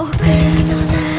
僕の中